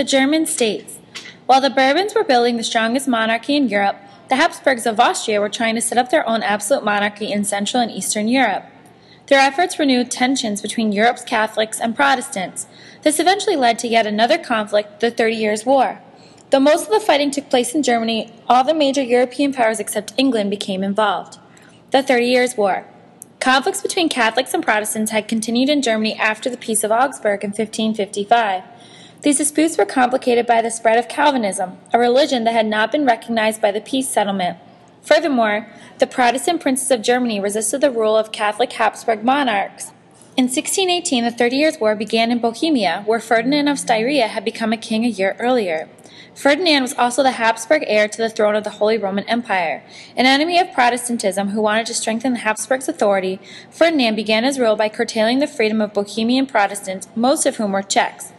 The German states. While the Bourbons were building the strongest monarchy in Europe, the Habsburgs of Austria were trying to set up their own absolute monarchy in Central and Eastern Europe. Their efforts renewed tensions between Europe's Catholics and Protestants. This eventually led to yet another conflict, the Thirty Years' War. Though most of the fighting took place in Germany, all the major European powers except England became involved. The Thirty Years' War. Conflicts between Catholics and Protestants had continued in Germany after the Peace of Augsburg in 1555. These disputes were complicated by the spread of Calvinism, a religion that had not been recognized by the peace settlement. Furthermore, the Protestant princes of Germany resisted the rule of Catholic Habsburg monarchs. In 1618, the Thirty Years' War began in Bohemia, where Ferdinand of Styria had become a king a year earlier. Ferdinand was also the Habsburg heir to the throne of the Holy Roman Empire. An enemy of Protestantism who wanted to strengthen the Habsburgs' authority, Ferdinand began his rule by curtailing the freedom of Bohemian Protestants, most of whom were Czechs.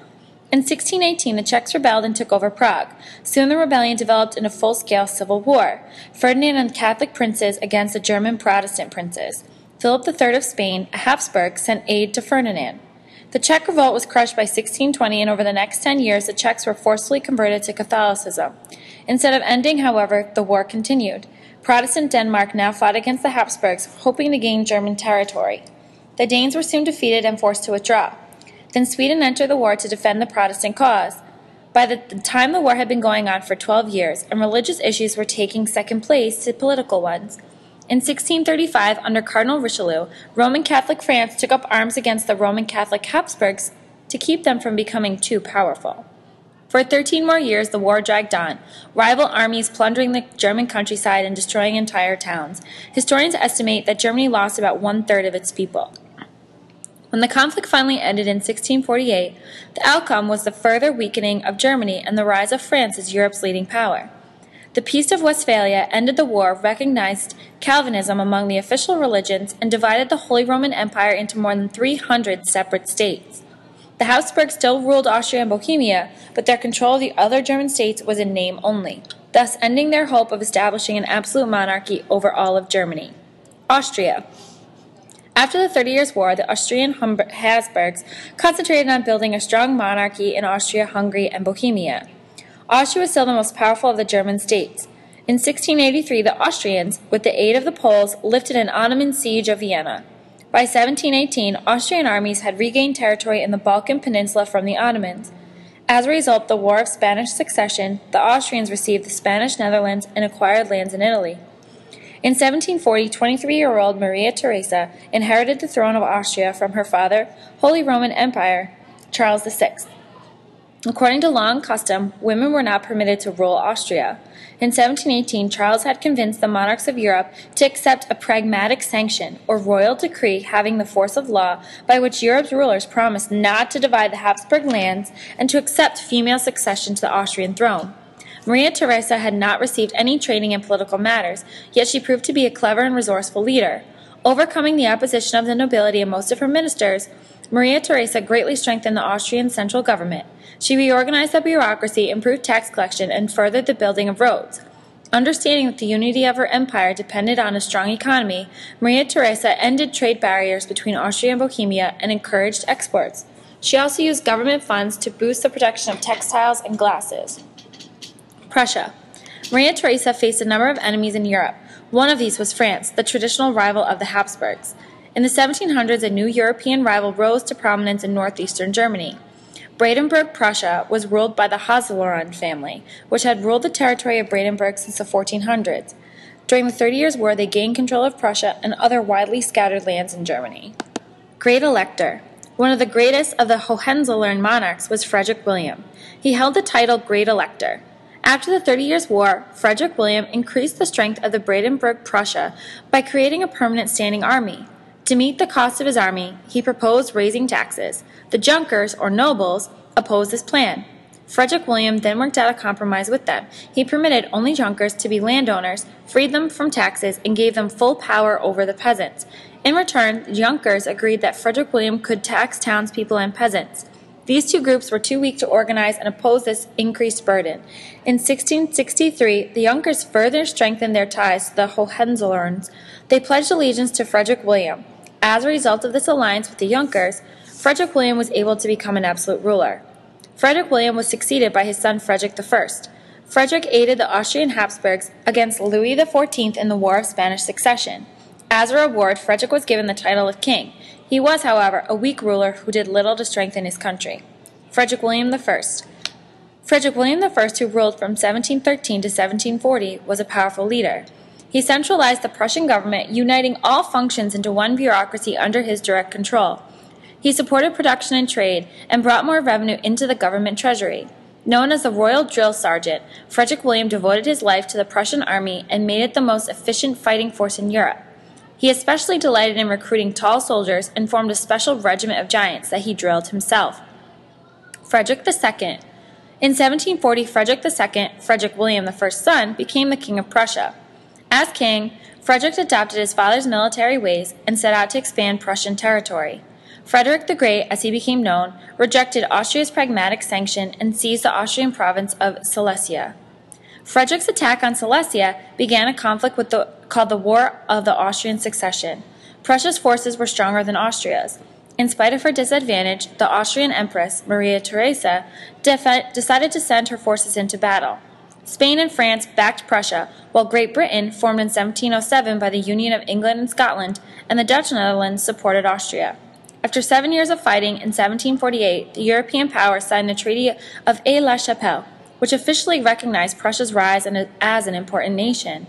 In 1618, the Czechs rebelled and took over Prague. Soon the rebellion developed into a full-scale civil war. Ferdinand and Catholic princes against the German Protestant princes. Philip III of Spain, a Habsburg, sent aid to Ferdinand. The Czech revolt was crushed by 1620, and over the next 10 years, the Czechs were forcibly converted to Catholicism. Instead of ending, however, the war continued. Protestant Denmark now fought against the Habsburgs, hoping to gain German territory. The Danes were soon defeated and forced to withdraw. Then Sweden entered the war to defend the Protestant cause. By the time the war had been going on for 12 years, and religious issues were taking second place to political ones. In 1635, under Cardinal Richelieu, Roman Catholic France took up arms against the Roman Catholic Habsburgs to keep them from becoming too powerful. For 13 more years, the war dragged on, rival armies plundering the German countryside and destroying entire towns. Historians estimate that Germany lost about one third of its people. When the conflict finally ended in 1648, the outcome was the further weakening of Germany and the rise of France as Europe's leading power. The Peace of Westphalia ended the war, recognized Calvinism among the official religions, and divided the Holy Roman Empire into more than 300 separate states. The Habsburgs still ruled Austria and Bohemia, but their control of the other German states was in name only, thus ending their hope of establishing an absolute monarchy over all of Germany. Austria. After the Thirty Years' War, the Austrian Habsburgs concentrated on building a strong monarchy in Austria, Hungary, and Bohemia. Austria was still the most powerful of the German states. In 1683, the Austrians, with the aid of the Poles, lifted an Ottoman siege of Vienna. By 1718, Austrian armies had regained territory in the Balkan Peninsula from the Ottomans. As a result the War of Spanish Succession, the Austrians received the Spanish Netherlands and acquired lands in Italy. In 1740, 23-year-old Maria Theresa inherited the throne of Austria from her father, Holy Roman Empire, Charles VI. According to law and custom, women were not permitted to rule Austria. In 1718, Charles had convinced the monarchs of Europe to accept a pragmatic sanction, or royal decree having the force of law, by which Europe's rulers promised not to divide the Habsburg lands and to accept female succession to the Austrian throne. Maria Theresa had not received any training in political matters, yet she proved to be a clever and resourceful leader. Overcoming the opposition of the nobility and most of her ministers, Maria Theresa greatly strengthened the Austrian central government. She reorganized the bureaucracy, improved tax collection, and furthered the building of roads. Understanding that the unity of her empire depended on a strong economy, Maria Theresa ended trade barriers between Austria and Bohemia and encouraged exports. She also used government funds to boost the production of textiles and glasses. Prussia. Maria Theresa faced a number of enemies in Europe. One of these was France, the traditional rival of the Habsburgs. In the 1700s, a new European rival rose to prominence in northeastern Germany. Brandenburg Prussia was ruled by the Hohenzollern family, which had ruled the territory of Brandenburg since the 1400s. During the Thirty Years' War, they gained control of Prussia and other widely scattered lands in Germany. Great Elector. One of the greatest of the Hohenzollern monarchs was Frederick William. He held the title Great Elector. After the Thirty Years' War, Frederick William increased the strength of the Brandenburg Prussia by creating a permanent standing army. To meet the cost of his army, he proposed raising taxes. The Junkers, or nobles, opposed this plan. Frederick William then worked out a compromise with them. He permitted only Junkers to be landowners, freed them from taxes, and gave them full power over the peasants. In return, the Junkers agreed that Frederick William could tax townspeople and peasants. These two groups were too weak to organize and oppose this increased burden. In 1663, the Junkers further strengthened their ties to the Hohenzollerns. They pledged allegiance to Frederick William. As a result of this alliance with the Junkers, Frederick William was able to become an absolute ruler. Frederick William was succeeded by his son Frederick I. Frederick aided the Austrian Habsburgs against Louis XIV in the War of Spanish Succession. As a reward, Frederick was given the title of king. He was, however, a weak ruler who did little to strengthen his country. Frederick William I. Frederick William I, who ruled from 1713 to 1740, was a powerful leader. He centralized the Prussian government, uniting all functions into one bureaucracy under his direct control. He supported production and trade and brought more revenue into the government treasury. Known as the Royal Drill Sergeant, Frederick William devoted his life to the Prussian army and made it the most efficient fighting force in Europe. He especially delighted in recruiting tall soldiers and formed a special regiment of giants that he drilled himself. Frederick II. In 1740, Frederick II, Frederick William I's son, became the King of Prussia. As king, Frederick adopted his father's military ways and set out to expand Prussian territory. Frederick the Great, as he became known, rejected Austria's pragmatic sanction and seized the Austrian province of Silesia. Frederick's attack on Silesia began a conflict the, called the War of the Austrian Succession. Prussia's forces were stronger than Austria's. In spite of her disadvantage, the Austrian Empress, Maria Theresa, decided to send her forces into battle. Spain and France backed Prussia, while Great Britain, formed in 1707 by the Union of England and Scotland, and the Dutch Netherlands supported Austria. After seven years of fighting, in 1748, the European powers signed the Treaty of Aix-la-Chapelle, which officially recognized Prussia's rise as an important nation.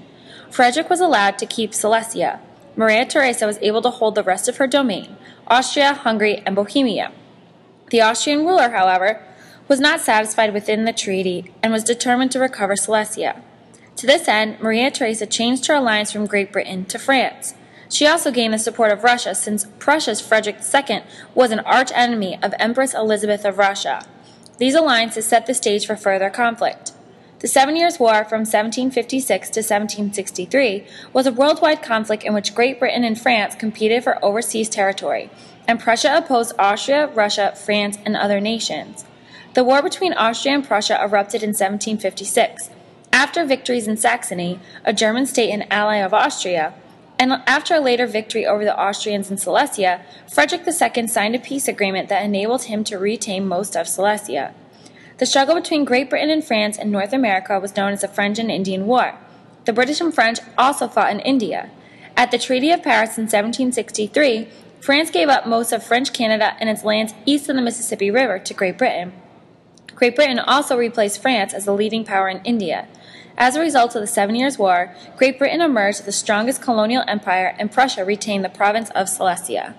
Frederick was allowed to keep Silesia. Maria Theresa was able to hold the rest of her domain, Austria, Hungary, and Bohemia. The Austrian ruler, however, was not satisfied within the treaty and was determined to recover Silesia. To this end, Maria Theresa changed her alliance from Great Britain to France. She also gained the support of Russia since Prussia's Frederick II was an arch enemy of Empress Elizabeth of Russia. These alliances set the stage for further conflict. The Seven Years' War from 1756 to 1763 was a worldwide conflict in which Great Britain and France competed for overseas territory, and Prussia opposed Austria, Russia, France, and other nations. The war between Austria and Prussia erupted in 1756. After victories in Saxony, a German state and ally of Austria, and after a later victory over the Austrians in Silesia, Frederick II signed a peace agreement that enabled him to retain most of Silesia. The struggle between Great Britain and France in North America was known as the French and Indian War. The British and French also fought in India. At the Treaty of Paris in 1763, France gave up most of French Canada and its lands east of the Mississippi River to Great Britain. Great Britain also replaced France as the leading power in India. As a result of the Seven Years' War, Great Britain emerged as the strongest colonial empire and Prussia retained the province of Silesia.